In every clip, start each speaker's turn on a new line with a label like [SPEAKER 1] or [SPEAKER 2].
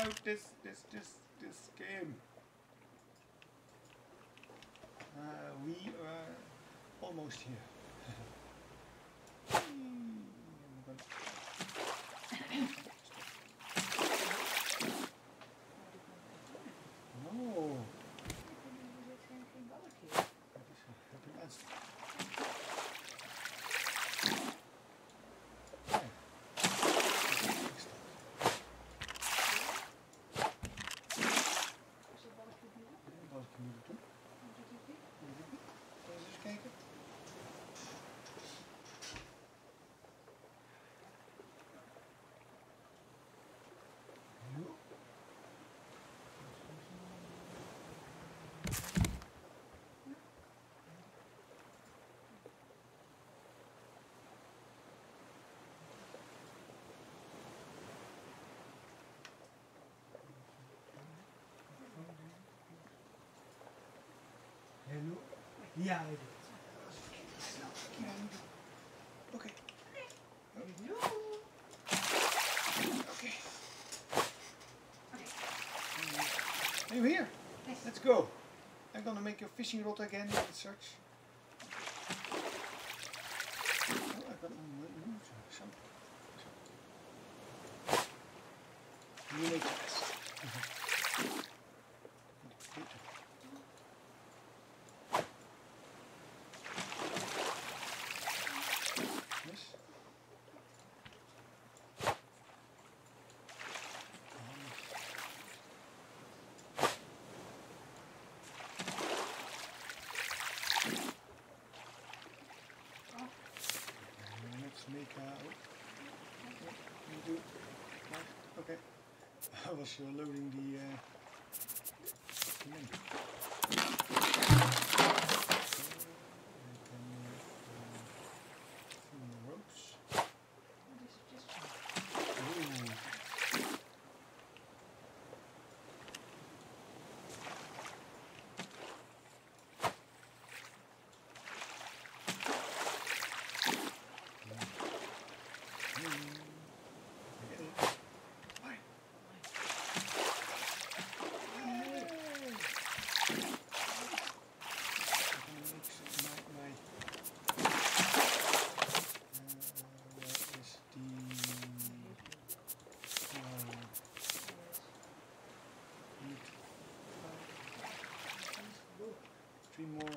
[SPEAKER 1] about this this this this game. Uh, we are almost here. Hallo? Ja, hij doet het. Snel. Ja, hij doet het. Oké. Oké. Here. Let's go. I'm gonna make your fishing rod again and such. Oh, I got mm, some. You make fast. Yes. Let's make a. oh, You do. Right, Okay. Was uh, loading the. Uh, the link. So, I can, uh, film the ropes. Ooh. Three more.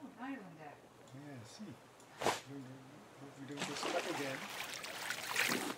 [SPEAKER 1] Oh, yeah, see. Don't- we don't get stuck again.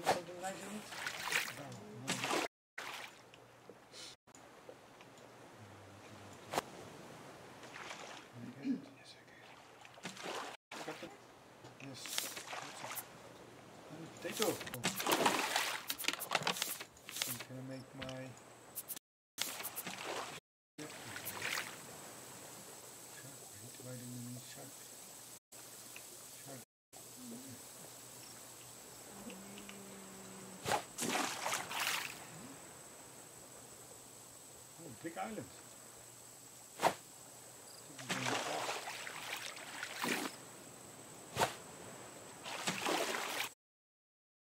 [SPEAKER 1] And potato. I'm gonna make my. Shark. Why do you need shark? Shark. Oh, big island.